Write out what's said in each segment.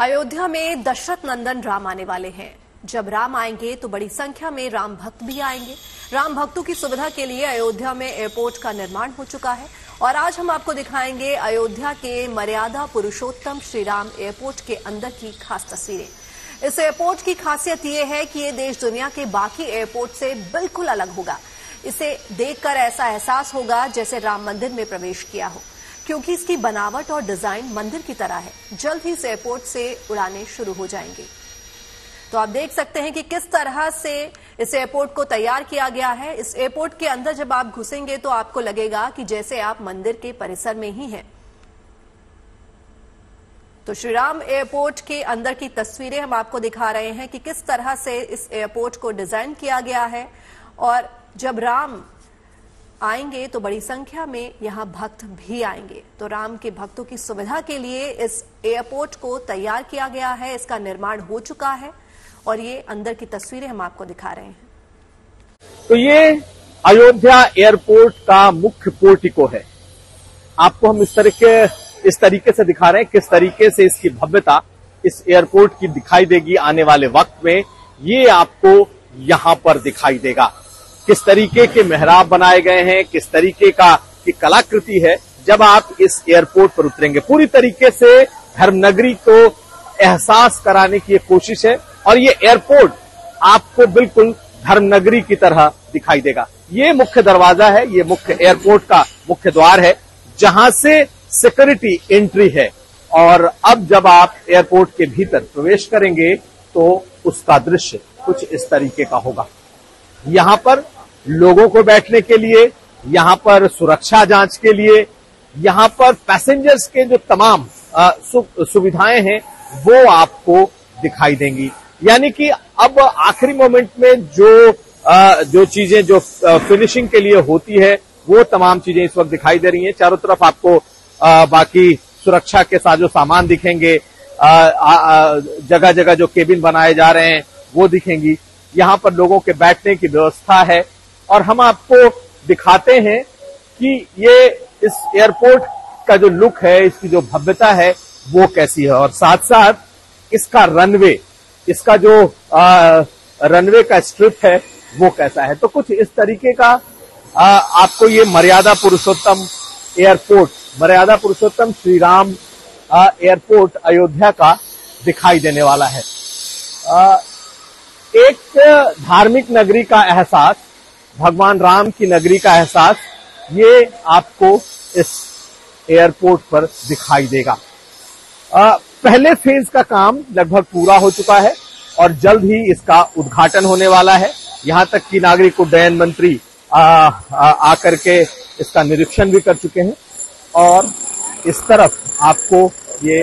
अयोध्या में दशरथ नंदन राम आने वाले हैं। जब राम आएँगे तो बड़ी संख्या में राम भक्त भी आएँगे। राम भक्तों की सुविधा के लिए अयोध्या में एयरपोर्ट का निर्माण हो चुका है और आज हम आपको दिखाएँगे अयोध्या के मर्यादा पुरुषोत्तम श्री राम एयरपोर्ट के अंदर की खास तस्वीरें। इस एयरपोर्ट की खासियत ये है कि ये देश दुनिया के बाकी एयरपोर्ट से बिल्कुल अलग होगा। इसे देखकर ऐसा एहसास होगा जैसे राम मंदिर में प्रवेश किया हो। क्योंकि इसकी बनावट और डिज़ाइन मंदिर की तरह है। जल्द ही इस एयरपोर्ट से उड़ाने शुरू हो जाएँगे। तो आप देख सकते हैं कि किस तरह से इस एयरपोर्ट को तैयार किया गया है। इस एयरपोर्ट के अंदर जब आप घुसेंगे तो आपको लगेगा कि जैसे आप मंदिर के परिसर में ही हैं। तो श्रीराम एयरपोर्ट के अंदर की तस्वीरें हम आपको दिखा रहे हैं कि किस तरह से इस एयरपोर्ट को डिज़ाइन किया गया है। और जब राम आएँगे तो बड़ी संख्या में यहाँ भक्त भी आएँगे। तो राम के भक्तों की सुविधा के लिए इस एयरपोर्ट को तैयार किया गया है, इसका निर्माण हो चुका है, और ये अंदर की तस्वीरें हम आपको दिखा रहे हैं। तो ये अयोध्या एयरपोर्ट का मुख्य पोर्टिको है। आपको हम इस तरीके इस तरीके से दिखा रहे हैं, किस तरीके से इसकी भव्यता इस एयरपोर्ट की दिखाई देगी आने वाले वक्त में। ये आपको यहाँ पर दिखाई देगा। किस तरीके के मेहराब बनाए गए हैं, किस तरीके का, की कलाकृति है, जब आप इस एयरपोर्ट पर उतरेंगे। पूरी तरीके से धर्मनगरी को एहसास कराने की कोशिश है और ये एयरपोर्ट आपको बिल्कुल धर्मनगरी की तरह दिखाई देगा। ये मुख्य दरवाज़ा है, ये मुख्य एयरपोर्ट का मुख्य द्वार है, जहाँ से सिक्योरिटी एंट्री है। और अब जब आप एयरपोर्ट के भीतर प्रवेश करेंगे तो उसका दृश्य कुछ इस तरीके का होगा। यहाँ पर लोगों को बैठने के लिए यहाँ पर सुरक्षा जाँच के लिए यहाँ पर पैसेंजर्स के जो तमाम सु, सुविधाएँ हैं वो आपको दिखाई देंगी। यानी कि अब आखिरी मोमेंट में जो आ, जो चीज़ें जो फिनिशिंग के लिए होती है वो तमाम चीज़ें इस वक्त दिखाई दे रही हैं। चारों तरफ़ आपको आ, बाकी सुरक्षा के साजो सामान दिखेंगे जगह जगह जो केबिन बनाए जा रहे हैं वो दिखेंगी। यहाँ पर लोगों के बैठने की व्यवस्था है। और हम आपको दिखाते हैं कि ये इस एयरपोर्ट का जो लुक है इसकी जो भव्यता है वो कैसी है। और साथ साथ इसका रनवे इसका जो आ, रनवे का स्ट्रिप है वो कैसा है। तो कुछ इस तरीके का आ, आपको ये मर्यादा पुरुषोत्तम एयरपोर्ट मर्यादा पुरुषोत्तम श्री राम एयरपोर्ट अयोध्या का दिखाई देने वाला है। आ, एक धार्मिक नगरी का एहसास भगवान राम की नगरी का एहसास ये आपको इस एयरपोर्ट पर दिखाई देगा। आ, पहले फ़ेज़ का काम लगभग पूरा हो चुका है और जल्द ही इसका उद्घाटन होने वाला है। यहाँ तक कि नागरिक उड्डयन मंत्री आकर के इसका निरीक्षण भी कर चुके हैं और इस तरफ़ आपको ये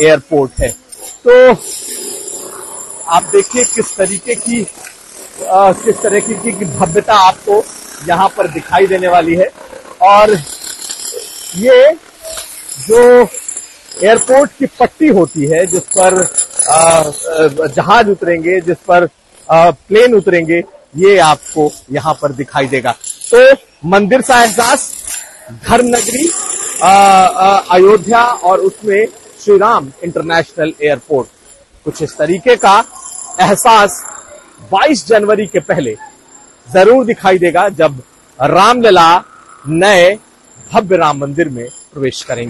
एयरपोर्ट है। तो आप देखिए किस तरीके की किस तरह की, की भव्यता आपको यहाँ पर दिखाई देने वाली है। और ये जो एयरपोर्ट की पट्टी होती है जिस पर जहाज़ उतरेंगे जिस पर प्लेन उतरेंगे ये आपको यहाँ पर दिखाई देगा। तो मंदिर का एहसास धर्म नगरी अयोध्या और उसमें श्री राम इंटरनेशनल एयरपोर्ट। कुछ इस तरीके का एहसास 22 जनवरी के पहले ज़रूर दिखाई देगा जब रामलला नए भव्य राम मंदिर में प्रवेश करेंगे।